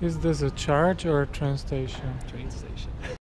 Is this a charge or a train station? Train station.